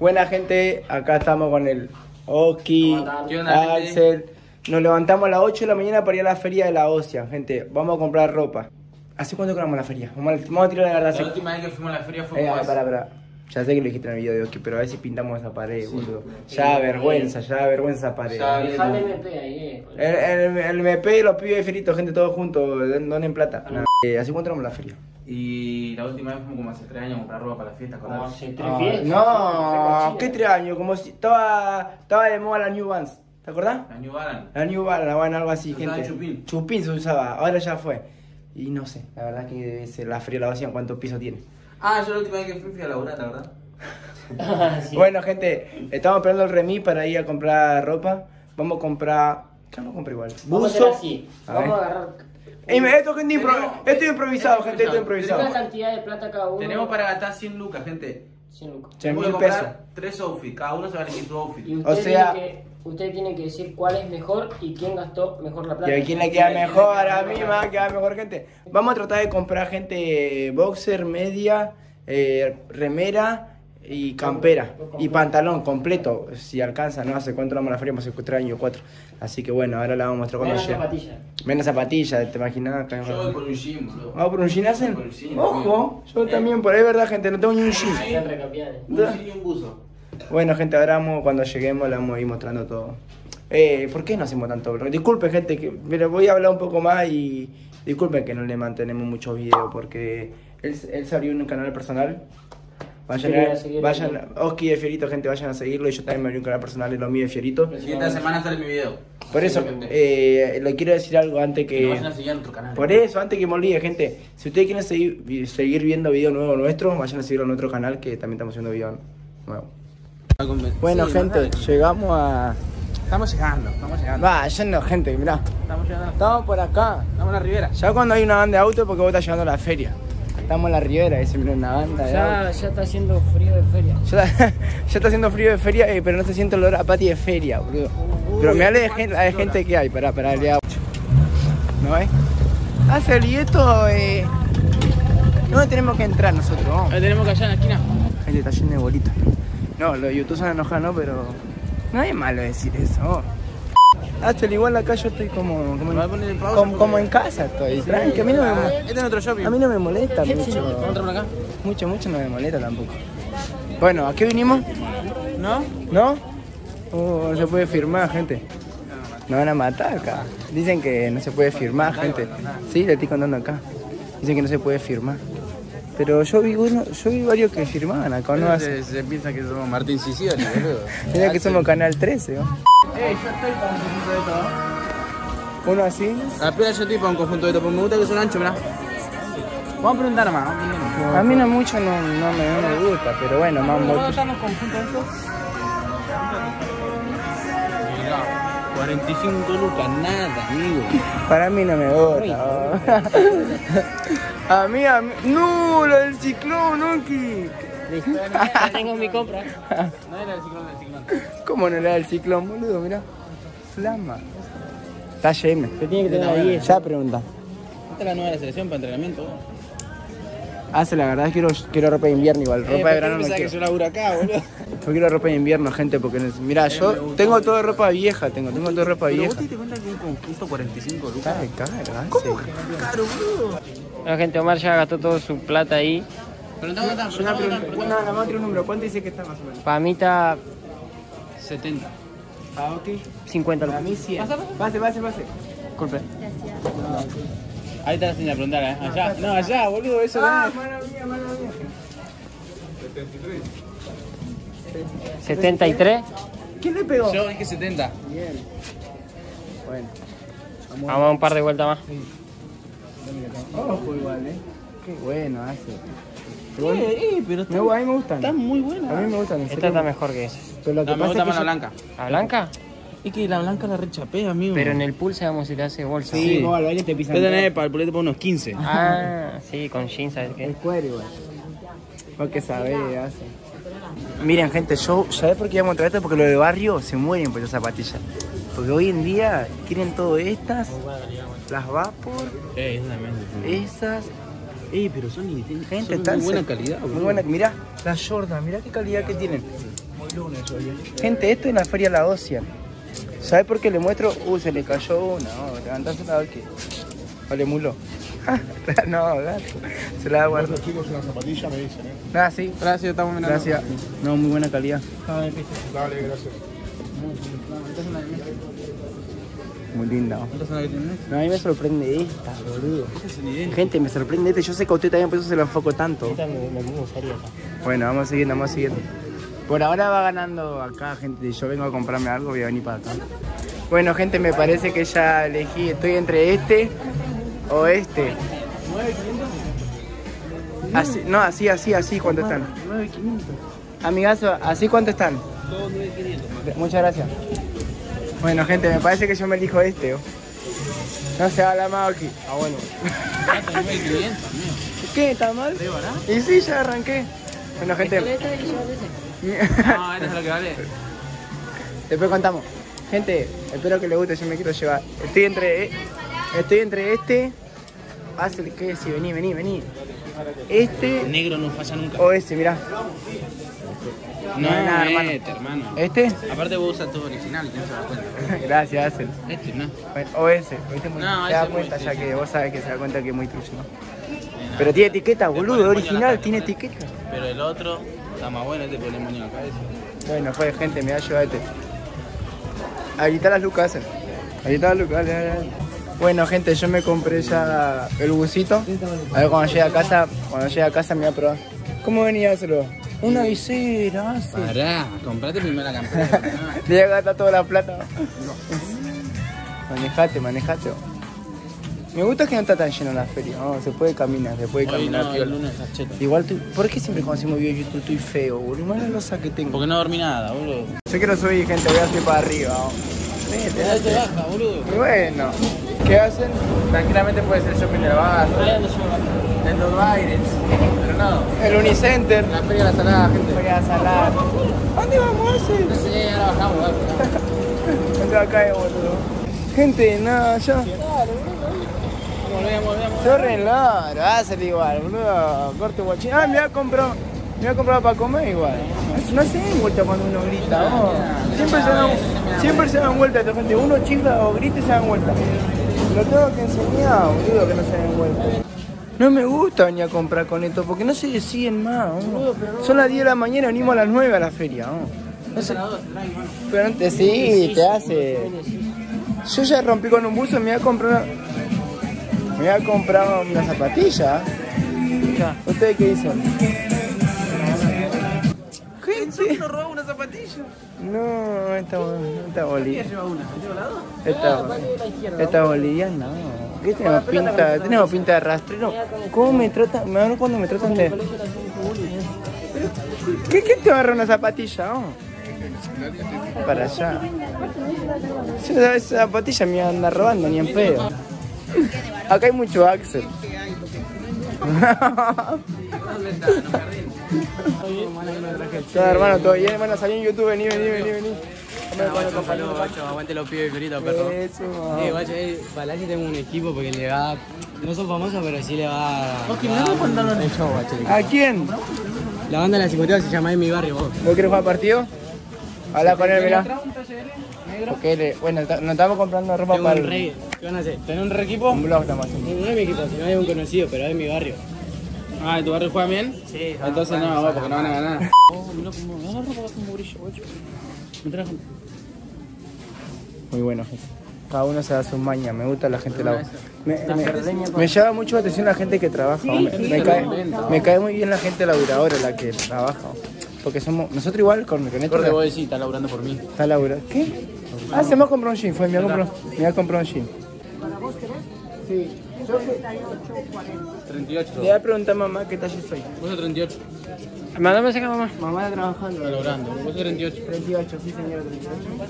Buena gente, acá estamos con el Oki. Axel. Nos levantamos a las 8 de la mañana para ir a la feria de la Ocean, gente. Vamos a comprar ropa. ¿Hace cuánto que vamos a la feria? Vamos a, vamos a tirar la La verdad. última vez que fuimos a la feria fue Eh, ah, hace- para, para. Ya sé que lo dijiste en el video de Oki, pero a ver si pintamos esa pared, boludo. Ya vergüenza, ya vergüenza esa pared. Ya, Dejale MP ahí, eh. El, el, el MP y los pibes de Ferito, gente, todos juntos, donen plata. Nada. Eh, ¿Hace cuánto vamos a la feria? Y la última vez fuimos como hace tres años comprar ropa para la fiesta, Como ¿acordás? hace tres Ah, fiestas. no, ¿qué tres años? Como si estaba, estaba de moda la New Vans. ¿Te acordás? La New Balance. La New Balance, bueno, algo así, Se usaba gente. en Chupín. Chupín se usaba, ahora ya fue. Y no sé, la verdad que debe ser la feria la Ocean, ¿cuántos pisos tiene? Ah, yo la última vez que fui fui a laburar, ¿la verdad? Sí. Bueno, gente, estamos esperando el remis para ir a comprar ropa. Vamos a comprar. ¿Qué vamos a comprar igual? Vamos a hacer Buzo. así. A Vamos a agarrar. Ey, esto, gente, impro- Tenemos- esto es improvisado, gente, esto es Tenemos improvisado. Una cantidad de plata cada uno. Tenemos para gastar 100 lucas, gente. Cien lucas. Cien Tenemos mil que comprar pesos. tres outfits, cada uno se va a elegir su outfit. Y O usted, sea- tiene que, usted tiene que decir cuál es mejor y quién gastó mejor la plata. Y a quién le queda mejor, a mí me va a quedar mejor, gente. Vamos a tratar de comprar, gente, boxer, media, eh, remera y campera. Y pantalón completo, si alcanza, ¿no? Hace cuánto vamos a la feria, hace tres años, cuatro. Así que bueno, ahora la vamos a mostrar cuando Menos llegue. zapatilla. Menos zapatillas, ¿te imaginas? Yo voy por un gym, boludo. ¿Vamos por un jean hacen? Por un jean, Ojo, yo también, por ahí, ¿verdad, gente? No tengo ni un jean. Un jean y un buzo. Bueno, gente, ahora vamos- cuando lleguemos le vamos a ir mostrando todo. Eh, ¿Por qué no hacemos tanto? vlog? Disculpen, gente, que pero voy a hablar un poco más y disculpen que no le mantenemos muchos videos porque él, él se abrió un canal personal. Vayan, a, seguir vayan. Oski de Fierito, gente, vayan a seguirlo. Y yo también me abrí un canal personal, es lo mío de Fierito. La siguiente semana sale mi video. Por eso, eh, le quiero decir algo antes Que que... vayan a seguir a nuestro canal. Por eso, antes que me olvide, gente, si ustedes quieren seguir, seguir viendo videos nuevos nuestros, vayan a seguirlo en nuestro canal que también estamos haciendo videos nuevos. Bueno, Sí, gente, llegamos a... Estamos llegando, estamos llegando. Va, ya no, gente, mirá. Estamos llegando. Estamos por acá. Estamos en la ribera. Ya cuando hay una banda de auto porque vos estás llegando a la feria. Estamos en la Ribera, ese mira una banda de Ya, auto. ya está haciendo frío de feria. Ya está, ya está haciendo frío de feria, eh, pero no se siente el olor a pati de feria, boludo. Pero me de, gente, de gente que hay, pará, pará, le hago. ¿No ves? Hace y esto, eh... ¿Dónde tenemos que entrar nosotros? Vamos. Ahí tenemos que allá en la esquina. Gente, está lleno de bolitas. No, los de YouTube se van a enojar, ¿no? Pero no es malo decir eso. Hasta igual acá yo estoy como como, Me voy a poner en pausa como, como en casa estoy. Tranqui, a mí no me, Este es nuestro shopping. a mí no me molesta mucho. por acá. Mucho, mucho no me molesta tampoco. Bueno, ¿a qué vinimos? ¿No? ¿No? No se puede firmar, gente. Me van a matar acá. Dicen que no se puede firmar, gente. Sí, le estoy contando acá. Dicen que no se puede firmar. Pero yo vi uno, yo vi varios que firmaban acá, ¿no? Se, se piensa que somos Martín Sicioli, boludo. Mira que somos Canal 13, ¿no? Eh, yo estoy para un conjunto de todo. Uno así. La pila yo estoy para un conjunto de todo, porque me gusta que son anchos, mirá. Vamos a preguntar más. a mí no mucho no, no, me, no me gusta, pero bueno, más ¿Cómo mucho. están los conjuntos estos? Mirá, 45 lucas, nada, amigo. Para mí no me gusta. a mí, a mí. ¡No! La del ciclón, Oki. Listo, tengo mi compra. No era el ciclón del ciclón. ¿Cómo no le da el ciclón, boludo? Mirá. Flama. Talle M. Se tiene que tener la 10. Ya pregunta. Esta es la nueva de la selección para entrenamiento. Hace la verdad, quiero, quiero ropa de invierno igual. Ropa Eh, de ¿por qué verano no pensás que quiero. yo laburo acá, boludo? Yo quiero ropa de invierno, gente, porque mira, yo tengo toda ropa vieja, tengo, tengo toda ropa Pero vieja. vos te diste cuenta que un conjunto 45 lucas. Está de caro, ¿Cómo? caro, boludo? La gente Omar ya gastó toda su plata ahí. Preguntá, preguntá, preguntá, preguntá. una, nada más un número, ¿cuánto dice que está más o menos? Para mí está 70. Ah, ok. 50 Para mí 100. Pase, pase, pase. Disculpe. Ahí está la señal, preguntala, ¿eh? Allá. No, allá, boludo, eso Ah, no es. mano mía, mano mía. 73. ¿Quién le pegó? Yo dije 70. Bien. Bueno. Vamos a dar un par de vueltas más. Ojo igual, eh. Qué bueno hace. Eh, pero a mí me gustan. está muy A buena. mí me gustan, Esta está mejor que esa. Pero lo que No, me pasa gusta es más que la yo- blanca. ¿La blanca? Es que la blanca la rechapea, amigo. Pero en el pool sabemos si le hace bolsa. Sí, Sí. vos al baile te pisan. A tener todo. para el pulete para unos 15. Ah, sí, con jeans, ¿sabes El qué? cuero igual. Porque sabe, hace. Miren, gente, yo, ¿sabés por qué llamo otra esto? Porque los de barrio se mueren por esas zapatillas. Porque hoy en día quieren todas estas, las Vapor, Eh, esas. Eh, pero son, Gente, son muy buena calidad, Muy buena. Mirá, las Jordan, mirá qué calidad que tienen. Gente, esto es la feria La Ocean. ¿Sabes por qué le muestro? Uh, se le cayó una. Oh, levantásela a ver qué. Vale, mulo. no, gato. Se la guardar. Los chicos una zapatilla me dicen, ¿eh? Ah, sí. Gracias, estamos mirando. Gracias. No, muy buena calidad. Dale, gracias. Muy linda. ¿Cuántas son las que tienes? No, a mí me sorprende esta, boludo. Gente, me sorprende este. Yo sé que a usted también, por eso se lo enfoco tanto. Bueno, vamos siguiendo, vamos siguiendo. Por ahora va ganando acá, gente. Yo vengo a comprarme algo, voy a venir para acá. Bueno, gente, me parece que ya elegí. Estoy entre este o este. Así, no, así, así, así, ¿cuánto están? 9500. Amigazo, ¿así cuánto están? Todos 9500. Muchas gracias. Bueno, gente, me parece que yo me elijo este. ¿o? No se habla más aquí. Ah, bueno. 9500, amigo. ¿Qué? ¿Está mal? Y sí, ya arranqué. Bueno, gente. No, este es lo que vale. Después contamos. Gente, espero que les guste, yo me quiero llevar. Estoy entre, eh, estoy entre este. Hazle, ¿qué decís? Vení, vení, vení. Este Negro no falla nunca. o ese, mirá. No, hay nada, hermano. este, hermano. ¿Este? Aparte vos usas todo original, ¿quién se da cuenta? Gracias, Hazel. Este, ¿no? O ese, ¿viste? Muy- No, se da muy cuenta ya que vos sabés que se da cuenta que es muy tuyo, ¿no? Pero tiene etiqueta, boludo, original, tiene etiqueta. Pero el otro está más bueno, este por el moño en la cabeza. Bueno, pues gente, me va a llevar este. Ahí están las lucas, Hazel. Ahí están las lucas, dale, dale. Bueno, gente, yo me compré ya el busito. A ver, cuando llegue a casa, cuando llegue a casa me voy a probar. ¿Cómo venía a hacerlo? Una visera, hace. Pará, comprate primero la campera. Le voy a gastar toda la plata. Manejate, manejate. Me gusta que no está tan lleno la feria. No, se puede caminar, se puede Hoy caminar. no, el lunes. Igual, tú, ¿por qué siempre cuando hacemos video de YouTube estoy feo, boludo? Mala losa que tengo. Porque no dormí nada, boludo. Yo quiero subir, gente, voy a subir para arriba. Vete, te baja, boludo. Bueno, ¿qué hacen? Tranquilamente puede ser shopping de la barra, En los aires. Pero no. el Unicenter, La feria de la salada, gente. voy a salar. ¿A ¿Dónde vamos a hacer? No sé, ahora bajamos, bajamos. Entra acá, eh, boludo. Gente, nada, ya. Volvemos, volvemos. Sorry, claro, hacer igual, boludo. Corte guachín. Ah, me voy a comprar. Me voy a comprar para comer igual. No se den vuelta cuando uno grita, vos. Siempre se dan, siempre se dan vuelta esta gente. Uno chifla o grita y se dan vuelta. Lo tengo que enseñar, boludo, que no se den vuelta. No me gusta venir a comprar con esto porque no se deciden más. vos. Son las 10 de la mañana, venimos a las 9 a la feria. No sé. Pero antes sí, te hace. Yo ya rompí con un buzo, me voy a comprar. Me voy a comprar una zapatilla. ¿Ustedes qué dicen? ¿Qué? ¿No una zapatilla? No, esta, esta boliviana. lleva una? ¿Lleva la dos? Esta, esta boliviana, no. ¿Qué tenemos pinta? Tenemos pinta de rastrero. ¿Cómo me tratan? Me cuando me tratan de. ¿Qué, ¿Qué te agarra una zapatilla? oh? Para allá. Esa zapatilla me anda robando ni en pedo. Acá hay mucho Axel. Todo hermano, todo bien, hermano, salí en YouTube, vení, vení, vení, vení. Aguante los pibes feritos, perro. Eso, Eh, guacho, eh, para que tengo un equipo porque le va. No son famosos, pero sí le va. Ok, pantalones. guacho. ¿A quién? La banda de la psicotea se llama En mi barrio, vos. ¿No quieres jugar partido? Habla con él, mirá. Le- bueno, nos estamos comprando ropa Tengo para un el, rey. ¿Qué van a hacer? ¿Tener un re equipo? un blog estamos haciendo. No es mi equipo, sino es un conocido, pero es mi barrio. Ah, ¿y tu barrio juega bien? Sí, Entonces no, vos, porque no van a ganar. Oh, mirá cómo. Como brillo. Me trajo. Muy bueno, gente. Cada uno se da sus mañas, me gusta la gente la me, me, me llama mucho la atención la gente que trabaja. me, me cae, me cae muy bien la gente laburadora, la que trabaja. Porque somos, nosotros igual con, con esto Corte, vos decís, está laburando por mí. está laburando. ¿Qué? Ah, se me ha comprado un jean, fue, me ha comprado, me ha comprado un jean. Sí. Yo que- 38. le voy a preguntar a mamá qué talle soy. Vos sos 38. Mándame esa mamá. Mamá está trabajando. Está. Vos sos 38. 38, sí señor, 38.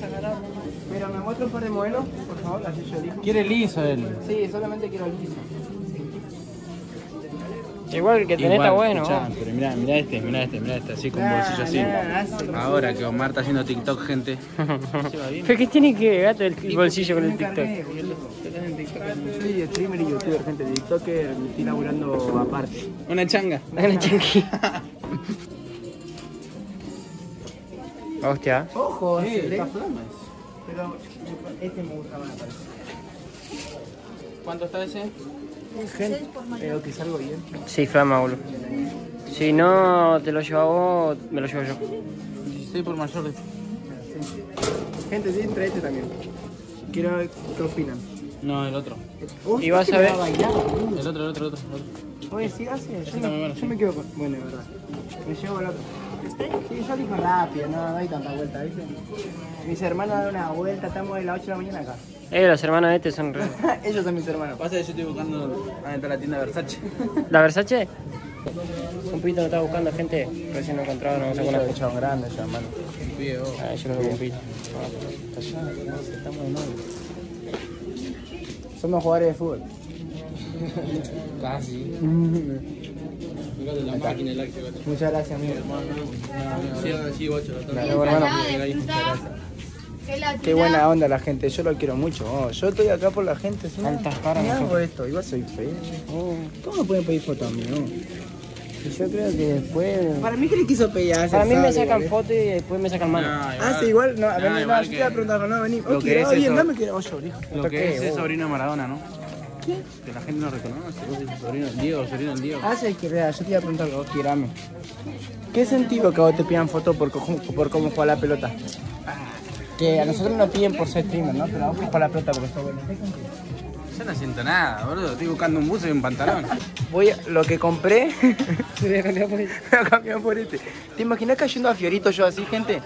Pero me muestra un par de modelos, por favor, así yo elijo. Quiere liso él. Sí, solamente quiero liso. Igual el que tenés está Igual, bueno. escuchá, vos. pero mirá, mirá este, mirá este, mirá este, así con bolsillo así. nah, Ahora que Omar está haciendo TikTok, gente. ¿Pero qué tiene que ver gato el bolsillo con el TikTok? boludo. Soy streamer y youtuber, gente. De TikToker me estoy laburando aparte. Una changa. Una chanqui. Hostia. Ojo, Sí, celeste. está flama. Pero este me gusta más, parece. ¿Cuánto está ese? Gente, pero que salgo bien. Sí, flama, boludo. Si no te lo llevo a vos, me lo llevo yo. 16 por mayor. Gente, sí, trae este también. Quiero ver qué opinan. No, el otro. Y vas a ver- va bailar, boludo. El otro, el otro, el otro. el otro. Oye, sí hace. Yo, me, bueno, yo sí. me quedo con. Bueno, es verdad. Me llevo el otro. Sí, yo elijo rápido, no, no hay tanta vuelta, ¿viste? Mis hermanos dan una vuelta, estamos de las 8 de la mañana acá. Eh, los hermanos de este son re... Ellos son mis hermanos. Pasa que yo estoy buscando a entrar a la tienda Versace. ¿La Versace? Un pito lo estaba buscando, gente. Recién lo encontrado, no sé con chabón grande, ya, hermano. Ah, yo lo veo un pito. Estamos de novio. Somos jugadores de fútbol. Casi. Fíjate la máquina, el Axel. Muchas gracias, amigo. Sí, sí, hermano. Qué buena onda la gente, yo lo quiero mucho. oh, yo estoy acá por la gente. Si no, Altas caras ni hago esto, igual soy feo. Oh, ¿Cómo me pueden pedir fotos a mí? oh? Y yo creo que después... Para mí que le quiso pedir a Para mí me sabe, sacan ¿vale? fotos y después me sacan mano. Ah, sí, igual, no, Ah, vení, no, igual yo te que- iba a preguntar, no, vení. lo Ok, que es ah, bien, eso- dame que era yo, hijo. Lo que es oh. sobrino de Maradona, ¿no? Que la gente no reconoce. Vos sobrino del Diego, sobrino del Diego. Ah, sí, que real, yo te iba a preguntar algo, tirame. ¿Qué sentido que a vos te pidan fotos por, co- por cómo juega la pelota? Que a nosotros nos piden por ser streamer, ¿no? Pero a vos por jugar la pelota porque está bueno. Yo no siento nada, boludo. Estoy buscando un buzo y un pantalón. Voy a, lo que compré, Se voy a cambiar por eso. me voy a cambiar por este. ¿Te imaginas cayendo a Fiorito yo así, gente?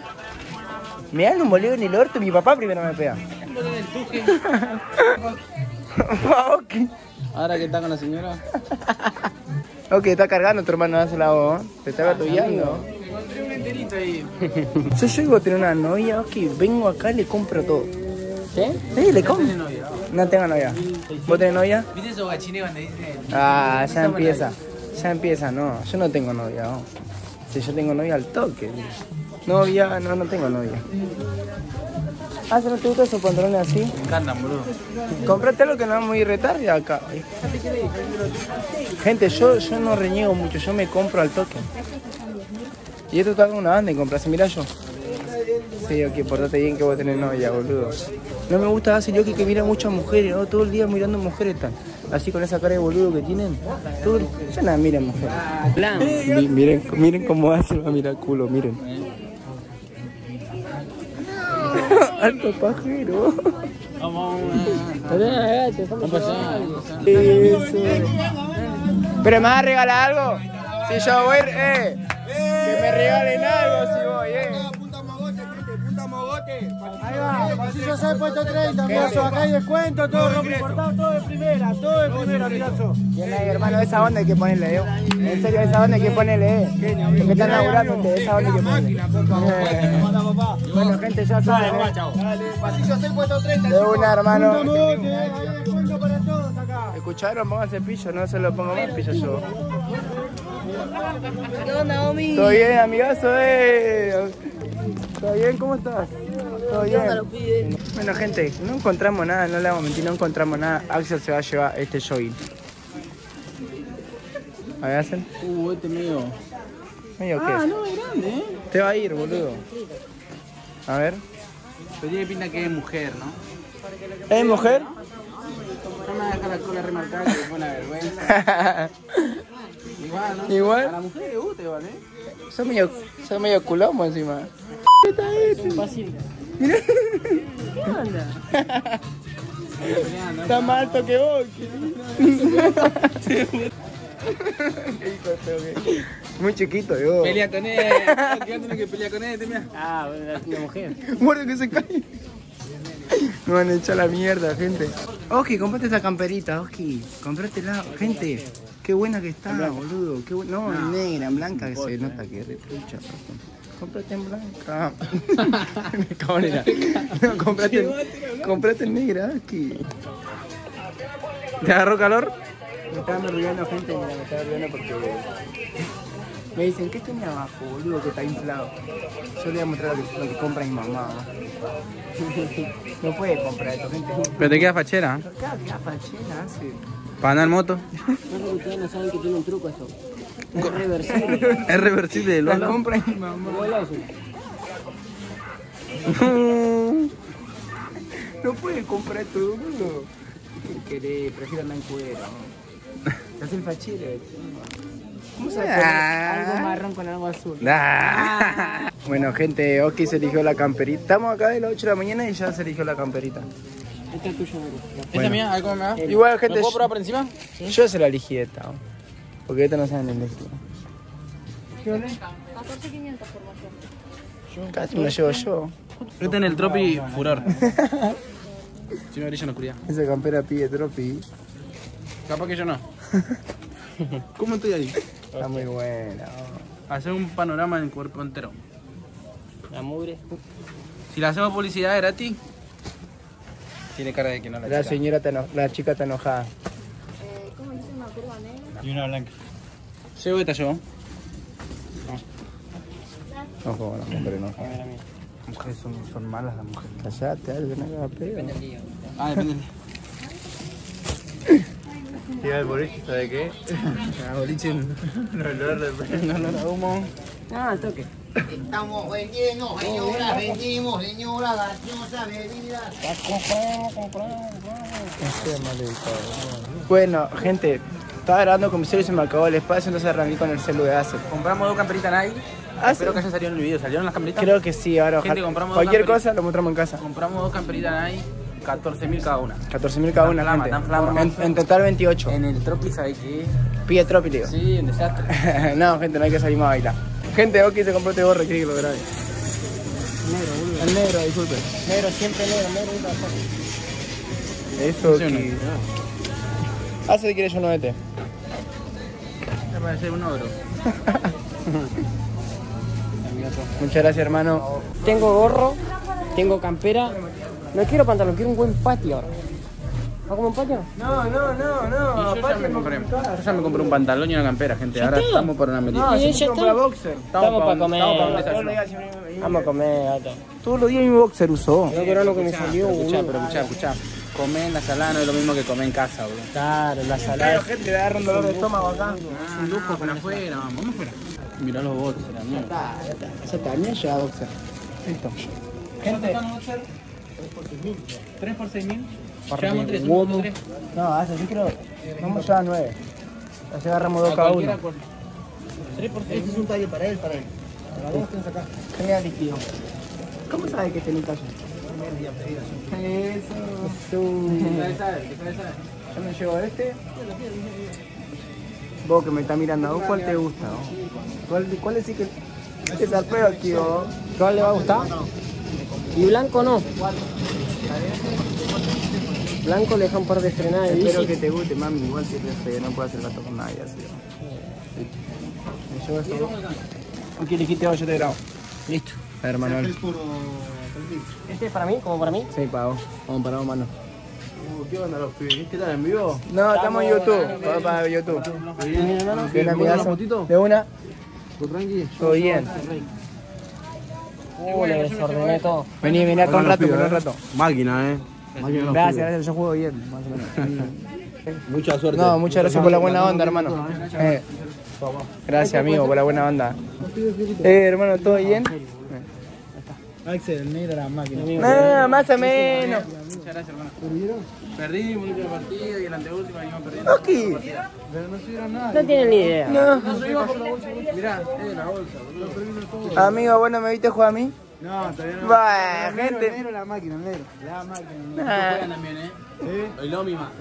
Me dan un boleo en el orto y mi papá primero me pega. Ahora que está con la señora. Ok, está cargando tu hermano, dásela vos. ¿eh? Te está gatillando. Encontré un enterito ahí. Yo llego a tener una novia, ok, vengo acá y le compro todo. ¿Sí? Sí, le compro. No tengo novia. ¿Vos tenés novia? ¿Viste esos guachines cuando dicen? Ah, ya empieza. Ya empieza, no. Yo no tengo novia. no. Si yo tengo novia al toque. Novia, no, no tengo novia. Ah, ¿se no te gustan esos pantalones así? Me encantan, boludo. Comprate algo que no es muy retarde acá. Gente, yo, yo no reniego mucho, yo me compro al toque. Y esto está con una banda y compras, mirá yo. Sí, ok, portate bien que vos tenés novia, boludo. No me gusta hacer yo que, que mira muchas mujeres, ¿no? todo el día mirando mujeres tan. Así con esa cara de boludo que tienen. Todo el- Yo nada, miren mujeres. Miren, miren cómo hacen, va a mirar culo, miren. Alto pajero. Vamos. Eso. Pero me vas a regalar algo. Si yo voy, eh. Que me regalen algo si voy, eh. Va, pasillo 6, puesto 30, mozo, acá hay descuento, todo rompe importado, todo de primera, todo de primera, mirazo. Bien ahí, hermano, esa onda hay que ponerle, eh. En serio, esa onda hay que ponerle, eh. Porque están laburando, esa onda hay que ponerle. Eh. Bueno, gente, ya saben, eh. Pasillo 6, puesto 30. De una, hermano. Mogote, hay descuento para todos acá. ¿Escucharon? Pónganse pillo, no se lo pongo más pillo yo. ¿Qué onda, Omi? ¿Todo bien, amigazo? Eh? ¿Todo bien? ¿Cómo estás? ¿Todo bien? Bueno, gente, no encontramos nada, no le vamos a mentir, no encontramos nada. Axel se va a llevar este jogging. A ver, Axel. Uh, este mío. ¿Medio qué? Ah, no, es grande, ¿eh? Te va a ir, boludo. A ver. Pero tiene pinta que es mujer, ¿no? ¿Es mujer? No me va a dejar la cola remarcada que me pone vergüenza. Igual, ¿no? Igual. A la mujer le gusta igual, ¿eh? Son medio, son medio culomo encima. Fácil. Está más alto que vos. Qué Muy chiquito, yo. Pelea con él. ¿Qué tiene que pelear con él? Mira. Ah, bueno, es una mujer. Muerde que se cae. Me van a echar la mierda, gente. Oski, comprate esa camperita, Oski. Comprátela, gente. Qué buena que está, boludo. Qué bu- no, en negra, en blanca, que se nota que retrucha. Comprate en blanca. En la- No, comprate, en- negra, Oski. ¿Te agarró calor? Me estaban olvidando, gente. Mira, me estaba olvidando porque... Me dicen, ¿qué tiene abajo, boludo, que está inflado? Yo le voy a mostrar lo que, lo que compra mi mamá. No puede comprar esto, gente. Pero te queda fachera. ¿Qué qué fachera hace? Para andar en moto. No ustedes no saben que tiene un truco esto. Es reversible. Es reversible La hondo. compra mi mamá. No puedes comprar todo, boludo. ¿Qué querés? Prefiero andar en cuero. Hace el fachero. ¿Cómo se algo marrón con algo azul? Bueno, gente, Oski se eligió la camperita. Estamos acá de las 8 de la mañana y ya se eligió la camperita. Esta es tuya, Maru. ¿Esa es mía? ¿Algo me da? Igual, gente, ¿Me puedo yo- probar por encima? yo se la elegí esta. ¿no? Porque esta no saben elegir. 14.500 por mayor. Casi me la llevo yo. Este en el Tropi Furor. Si no brilla en la oscuridad. Esa campera pide tropi. Capaz que yo no. ¿Cómo estoy ahí? Está muy buena. Hacer un panorama del cuerpo entero. La mugre. Si le hacemos publicidad gratis, tiene cara de que no la La chica. señora está eno- la chica está enojada. ¿Cómo dice una curva negra? Y una blanca. Llevo esta yo. Ojo, las mujeres no. Mujeres son, son malas las mujeres. Callate, algo, no hagas pedo. Ah, depende. Llega el boliche, ¿sabe qué? Ah, boliche. No, olor de No, no, no, humo. Ah, toque. Estamos vendiendo, señora, vendimos, señora, gaseosa, bebida. Bueno, gente, estaba grabando con mi celular y se me acabó el espacio, entonces arranqué con el celu de Acer. Compramos dos camperitas Nike. Ah, Espero sí. que hayan salido en el video. ¿Salieron las camperitas? Creo que sí, ahora Gente, compramos Cualquier dos cosa lo mostramos en casa. Compramos dos camperitas Nike, 14.000 cada una. 14.000 cada una, flama, gente. tan flama. En, en total 28. En el Tropi, ¿sabes qué? Pide tropi, digo. Sí, un desastre. no, gente, no hay que salir más a bailar. Gente, Oki se compró este gorro, quiere que lo grabe. Negro, boludo. El negro, disculpe. Negro, siempre negro, negro. Eso. Oki. Hace si quieres yo no vete. Me parece un ogro. Muchas gracias, hermano. Tengo gorro, tengo campera. No quiero pantalón, quiero un buen patio ahora. ¿Va como un patio? No, no, no, no. Y yo ya me compré. Yo ya me compré un pantalón y una campera, gente. Ahora está? estamos por una metida. No, Y yo ya está. boxer. Estamos pa' para comer. Vamos a comer, gato. Todos los días mi boxer usó. No quiero lo que me salió, Escuchá, pero escuchá, escuchá. Comer en la salada no es lo mismo que comer en casa, boludo. Claro, la Claro, salada. gente, le agarra un dolor de estómago acá. Es un lujo para afuera, vamos, vamos afuera. Mirá los bots, la mierda. Esa también llega boxer. Listo. Gente, 3 por 6 mil. Parre Llevamos 3, de 1 huevo. 3. no, hace, yo creo. Vamos ya a 9. Así agarramos dos cada uno. 3 por 6 Este es un talle para él, para él. Para vos tenés acá. Genial líquido. ¿Cómo sabes que tenés Eso. Eso. Yo me llevo este. Vos que me estás mirando, ¿a vos cuál te gusta? vos? ¿Cuál, cuál decís que que está feo aquí, vos? ¿Cuál le va a gustar? Y blanco no. Blanco le deja un par de frenadas Espero bici. que te guste, mami. Igual si es feo, no puedo hacer gato con nadie así. Me llevo esto. ¿O vos? Yo te grabo. Listo. A ver, Manuel. ¿Este es para mí? ¿Como para mí? Sí, pago. Vamos para vos, mano. ¿Qué onda los pibes? ¿Qué tal en vivo? No, estamos en YouTube. Vamos para YouTube. Bien, hermano. Bien. De una, ¿Todo tranqui? todo bien. Uh, le desordené todo. Vení, vení acá un rato, vení un rato. Máquina, eh. Máquina Gracias, gracias, yo juego bien, más o menos. Mucha suerte. No, muchas gracias por la buena onda, hermano. Eh, gracias, amigo, por la buena onda. Eh, hermano, ¿todo bien? Axel, el negro la máquina. No, más o menos. Muchas gracias, hermano. Perdimos el último partido y el anteúltimo venimos perdiendo. Oki. No tienen ni idea. No. Mirá, eh, la bolsa, boludo. Amigo, bueno, ¿me viste jugar a mí? No, todavía no. Negro, el gente. negro la máquina, el negro. La máquina. Ah, Juegan también, eh. El Lomima.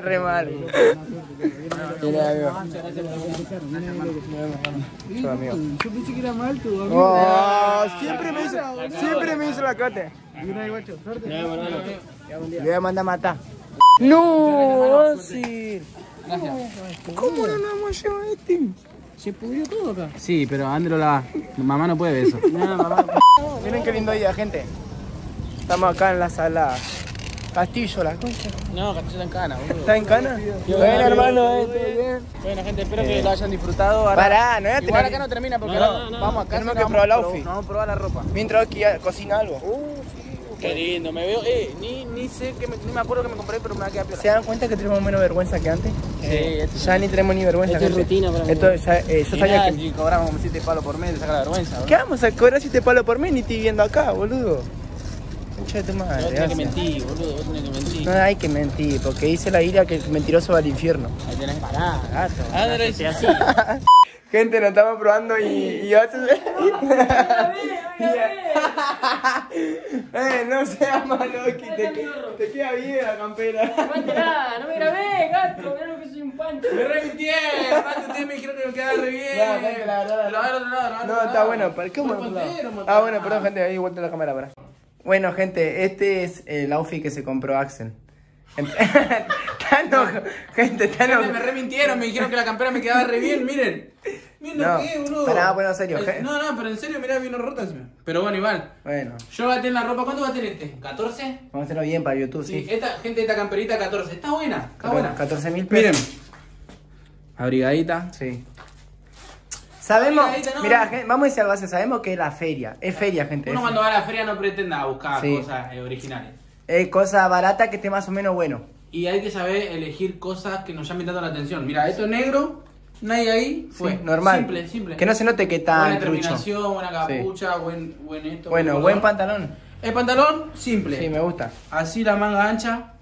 Re mal. Mira, amigo. Chau, amigo. Yo pensé que era mal tu amigo. Oh, siempre me hizo, siempre me hizo la suerte. Le voy a mandar a matar. No, sí. ¿Cómo no nos vamos a llevar este? Se pudrió todo acá. Sí, pero Andro la. Mamá no puede ver eso. No, mamá. Miren qué lindo día, gente. Estamos acá en la sala Castillo, la concha. No, Castillo está en cana, boludo. ¿Está en cana? Bueno, hermano, eh, todo bien. Bueno, gente, espero que lo hayan disfrutado. Ahora, Pará, no voy a Igual acá tener... no termina porque No, no, no. vamos acá. Tenemos que probar el outfit. Vamos a probar la ropa. Mientras que ya cocina algo. Qué lindo, me veo. Eh, ni, ni sé que me, ni me acuerdo que me compré, pero me va a quedar piola. ¿Se dan cuenta que tenemos menos vergüenza que antes? Eh, esto ya ni tenemos ni vergüenza. Esto es rutina para mí. Esto ya, eh, yo sabía que. si cobramos como 7 palos por mes, te saca la vergüenza, bro. ¿Qué vamos a cobrar si te palo por mí ni estoy viendo acá, boludo? Concha de tu madre. Vos tenés que mentir, boludo, vos tenés que mentir. No hay que mentir, porque dice la Biblia que el mentiroso va al infierno. Ahí tenés. Pará, gato. Ah, no sí. así. Gente, nos estamos probando y, y vas a... eh, no seas malo, que te, te queda bien la campera. No me grabé, gato. Mirá lo que soy un pancho. Me remintieron, aparte ustedes me dijeron que me quedaba re bien. La verdad, No, está bueno. ¿Para qué Ah, bueno, perdón, gente, ahí vuelta la cámara para. Bueno, gente, este es el outfit que se compró Axel. Está enojo- gente, está Gente, me remintieron, me dijeron que la campera me quedaba re bien, miren. Miren No, es, boludo. pará, bueno, en serio, Es- je- No, no, pero en serio, mirá, vino rota encima. Pero bueno, igual. Bueno, Yo gasté en la ropa, ¿cuánto gasté en este? ¿14? vamos a hacerlo bien para YouTube, Sí, sí. esta, gente, esta camperita 14. Está buena, está buena. 14 mil Miren. pesos. Abrigadita. Sí. Sabemos, no. mira, vamos a decir algo así, sabemos que es la feria, es feria, gente. Uno cuando va a la feria no pretenda buscar Sí. cosas eh, originales. es cosa barata que esté más o menos bueno. Y hay que saber elegir cosas que nos llamen tanto la atención. Mira, esto es negro, nadie ahí, fue. Sí, normal. Simple, simple. Que no se note que está Buena trucho. terminación, buena capucha, buen, buen esto. Bueno, buen buen pantalón. El pantalón, simple. Sí, me gusta. Así la manga ancha,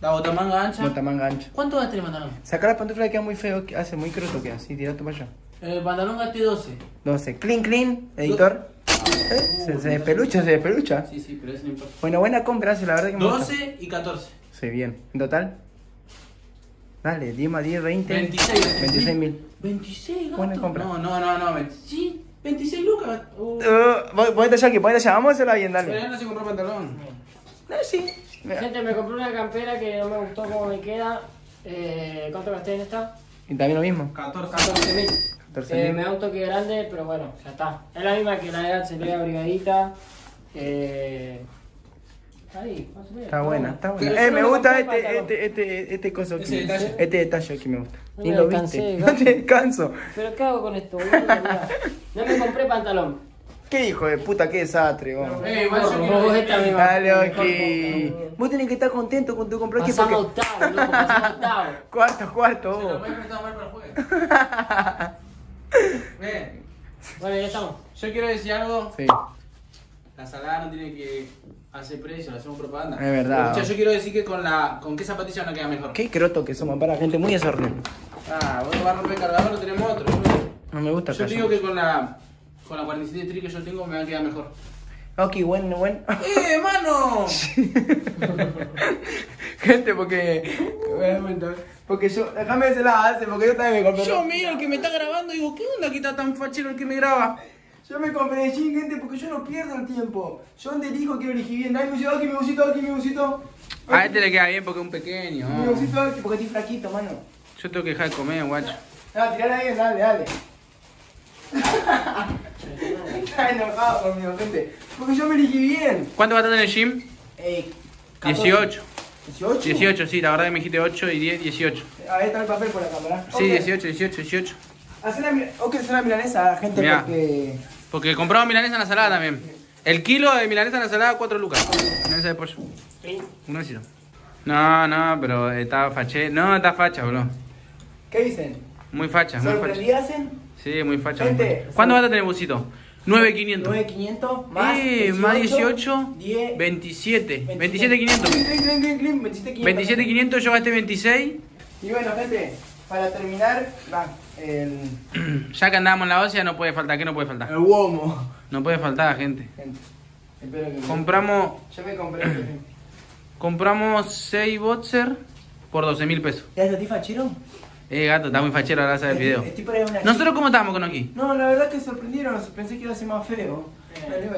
la botamanga ancha. Botamanga ancho. ¿Cuánto gasté el pantalón? Sacar la pantufla queda muy feo, que hace muy croto queda así, tiraste para allá. El pantalón gasté 12. 12. Clean, clean, editor. ¿Eh? Se, se despelucha, se despelucha. Sí, sí, pero eso no importa. Bueno, buena compra, hace la verdad que me gusta. 12 y 14. Sí, bien. ¿En total? Dale, 10 más 10, 20. 26. 26 mil. 26, gato. Buena compra. No, no, no, no. 20 Sí, 26 lucas. Uh. Uh, ponete allá aquí, ponete allá. Vamos a hacerla bien, dale. él no se compró pantalón. Dale, sí. Mira. Gente, me compré una campera que no me gustó cómo me queda. Eh, ¿Cuánto gasté en esta? Y también lo mismo. 14. 14 mil. 14 Eh, me da un toque grande, pero bueno, ya está. Es la misma que la de le abrigadita. Eh, ahí, o menos. Está buena, está buena. Eh, me no gusta este, este, este, este coso aquí. Detalle. Este detalle aquí me gusta. No Ni me lo viste. gato. No te descanso. Pero ¿qué hago con esto? No me compré pantalón. Qué hijo de puta, qué desastre, vos. Eh, igual yo Vos, esta me va- Dale, ok. Vos tenés que estar contento con tu compra aquí Pasamos porque. octavo, loco, pasamos octavo. Cuarto, cuarto, Se lo vos. puede prestar mal para el jueves. Bien. Bueno, ya estamos. Yo quiero decir algo. Sí. La salada no tiene que hacer precio, le hacemos propaganda. Es verdad. Escucha, yo quiero decir que con la con qué zapatilla no queda mejor. Qué croto que somos para gente muy desorden. Ah, vos vas a romper el cargador, no tenemos otro. No me gusta Yo digo que con la con la 47 tri que yo tengo me va a quedar mejor. Ok, buen, buen. ¡Eh, mano! gente, porque. Porque yo. Déjame se la hace, porque yo también me compré. Yo miro el que me está grabando digo, ¿qué onda que está tan fachero el que me graba? Yo me jean, gente, porque yo no pierdo el tiempo. Yo donde elijo quiero elegir bien. Dame mi busito, aquí mi busito, aquí mi busito. A este le queda bien porque es un pequeño. Mi busito, aquí, porque estoy flaquito, mano. Yo tengo que dejar de comer, guacho. No, tirala bien, dale, dale. Está enojado conmigo, gente. Porque yo me elegí bien. ¿Cuánto va a estar en el gym? Eh, 14. 18. 18. 18, sí, la verdad que me dijiste 8 y 10, 18. Ahí está el papel por la cámara. Sí, Ok. 18, 18, 18. Hacé la, mila- ok, hacer la milanesa, gente, Mirá. porque... Porque compramos milanesa en la salada también. El kilo de milanesa en la salada, 4 lucas. Milanesa de pollo. Un besito. No, no, pero está faché. No, está facha, bro. ¿Qué dicen? Muy facha, muy facha. ¿Sorprendí hacen? Sí, muy facha. muy Gente, facha. ¿Cuándo vas a tener busito? 9500. 9500 más Eh, más 18, 10, 27. 27500. Clean, clean, clean, clean, clean, 27500. 27500, yo gasté 26. Y bueno, gente, para terminar, va, el... Ya que andábamos en la ósea, no puede faltar. ¿Qué no puede faltar? El Womo. No puede faltar, gente. Gente, espero que... Compramos Yo me compré este. compramos 6 boxer por 12 mil pesos. ¿Ya es fachero? Eh, gato, está muy fachero ahora del video. Estoy para ir a una ¿Nosotros cómo estábamos con aquí? No, la verdad que sorprendieron, pensé que iba a ser más feo. A mentir.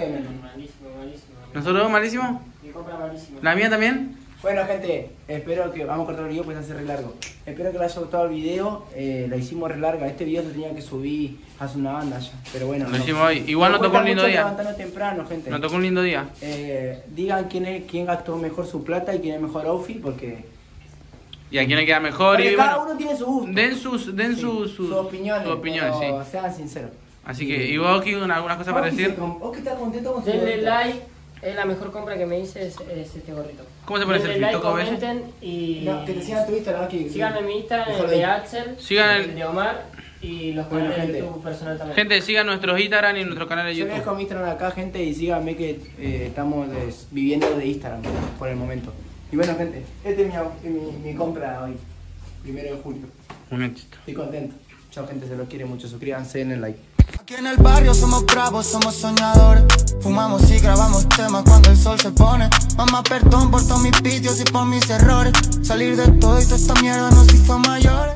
Malísimo, malísimo. ¿Nosotros malísimo? Mi compra malísima. ¿La mía también? Bueno gente, espero que vamos a cortar el video pues hace re largo. Espero que les haya gustado el video, eh, la hicimos re larga. Este video se tenía que subir hace una banda ya, pero bueno. Lo hicimos hoy. Igual nos tocó un lindo día. Temprano, gente. Nos tocó un lindo día. Eh, digan quién es, quién gastó mejor su plata y quién es mejor outfit porque, Y a quién le queda mejor. porque Y cada bueno, uno tiene su gusto. den sus, den Sí, sus, sus, su opinión, sus opiniones, sí. sean sinceros. Así que, ¿y vos, Kiko, algunas cosas para decir? se com- Oki está contento con su Denle like, Es la mejor compra que me hice es, es este gorrito. ¿Cómo se Denle like, comenten y... No, que te sigan tu Instagram aquí. Síganme en mi Instagram, el de. Axel, Sigan el- el de Omar y los Bueno, canales de gente. YouTube personal también. Gente, sigan nuestros Instagram y nuestro canal de Yo les dejo YouTube. mi Instagram acá, gente, y síganme que eh, estamos des- viviendo de Instagram por el momento. Y bueno, gente, este es mi, mi compra hoy, primero de julio. Un éxito. Estoy contento. Chao, gente, se los quiere mucho. Suscríbanse en el like. Aquí en el barrio somos bravos, somos soñadores. Fumamos y grabamos temas cuando el sol se pone. Mamá, perdón por todos mis vicios y por mis errores. Salir de todo y toda esta mierda nos hizo mayores.